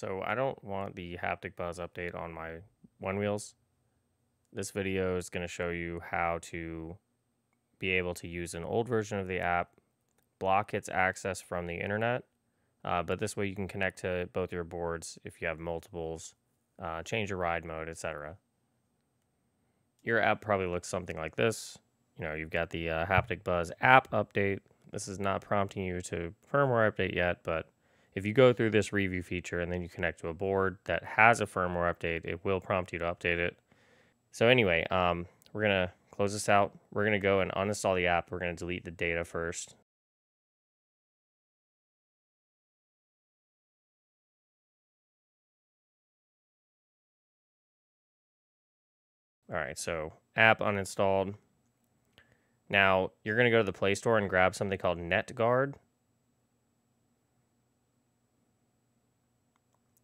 So I don't want the haptic buzz update on my Onewheels. This video is going to show you how to be able to use an old version of the app, block its access from the internet, uh, but this way you can connect to both your boards if you have multiples, uh, change your ride mode, etc. Your app probably looks something like this. You know, you've got the uh, Haptic Buzz app update. This is not prompting you to firmware update yet, but if you go through this review feature and then you connect to a board that has a firmware update, it will prompt you to update it. So anyway, um, we're going to close this out. We're going to go and uninstall the app. We're going to delete the data first. All right, so app uninstalled. Now you're going to go to the Play Store and grab something called NetGuard.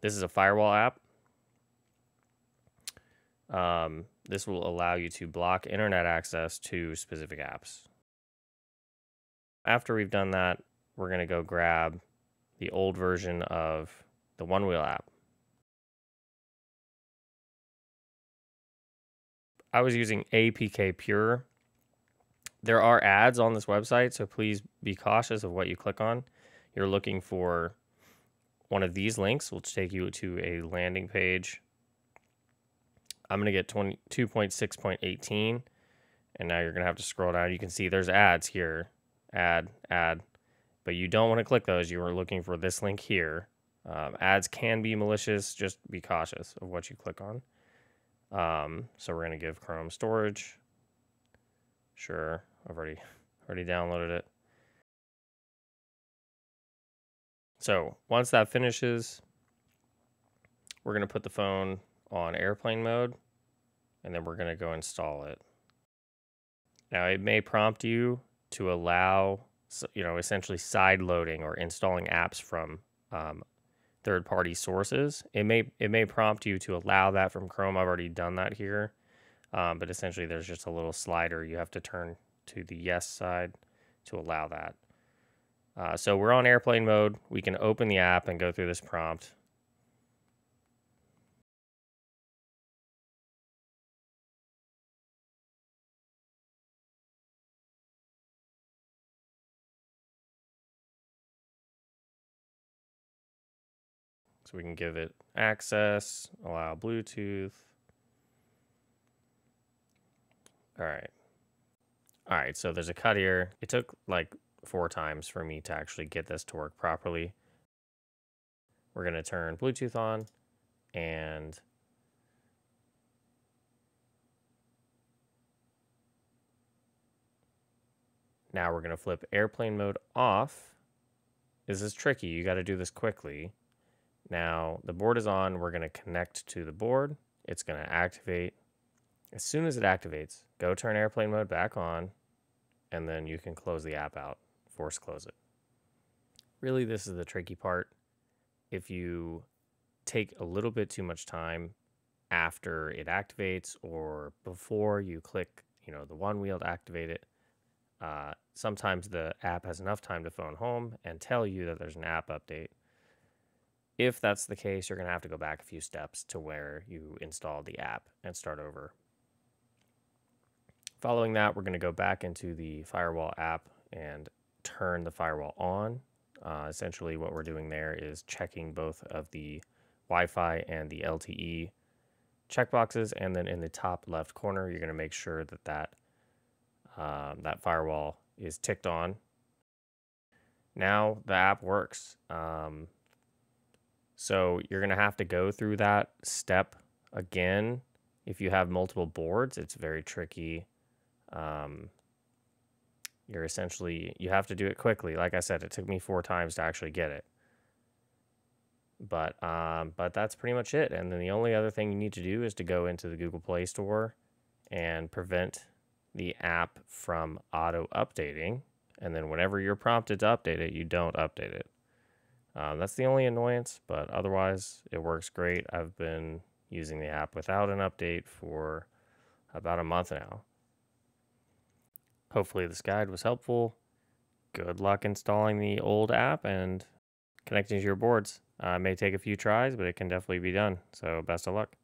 This is a firewall app. Um, this will allow you to block internet access to specific apps. After we've done that, we're going to go grab the old version of the Onewheel app. I was using APK Pure. There are ads on this website, so please be cautious of what you click on. You're looking for one of these links, will take you to a landing page. I'm going to get 22.6.18, and now you're going to have to scroll down. You can see there's ads here, ad, ad, but you don't want to click those. You are looking for this link here. Um, ads can be malicious. Just be cautious of what you click on. Um, so we're going to give Chrome storage. Sure, I've already already downloaded it. So once that finishes, we're going to put the phone on airplane mode and then we're going to go install it. Now it may prompt you to allow, you know, essentially side loading or installing apps from um, third-party sources. It may it may prompt you to allow that from Chrome. I've already done that here, um, but essentially there's just a little slider you have to turn to the yes side to allow that. Uh, so we're on airplane mode. We can open the app and go through this prompt. So we can give it access, allow Bluetooth. All right. All right, so there's a cut here. It took like four times for me to actually get this to work properly. We're going to turn Bluetooth on and now we're going to flip airplane mode off. This is tricky. You got to do this quickly. Now the board is on. We're going to connect to the board. It's going to activate. As soon as it activates, go turn airplane mode back on, and then you can close the app out force close it. Really, this is the tricky part. If you take a little bit too much time after it activates or before you click, you know, the Onewheel to activate it, uh, sometimes the app has enough time to phone home and tell you that there's an app update. If that's the case, you're going to have to go back a few steps to where you installed the app and start over. Following that, we're going to go back into the Firewall app and turn the firewall on. Uh, essentially, what we're doing there is checking both of the Wi-Fi and the LTE checkboxes, and then in the top left corner, you're going to make sure that that um, that firewall is ticked on. Now the app works. Um, so you're going to have to go through that step again. If you have multiple boards, it's very tricky. Um, you're essentially you have to do it quickly. Like I said, it took me four times to actually get it. But um, but that's pretty much it. And then the only other thing you need to do is to go into the Google Play Store and prevent the app from auto updating. And then whenever you're prompted to update it, you don't update it. Um, that's the only annoyance, but otherwise it works great. I've been using the app without an update for about a month now. Hopefully, this guide was helpful. Good luck installing the old app and connecting to your boards. Uh, it may take a few tries, but it can definitely be done. So best of luck.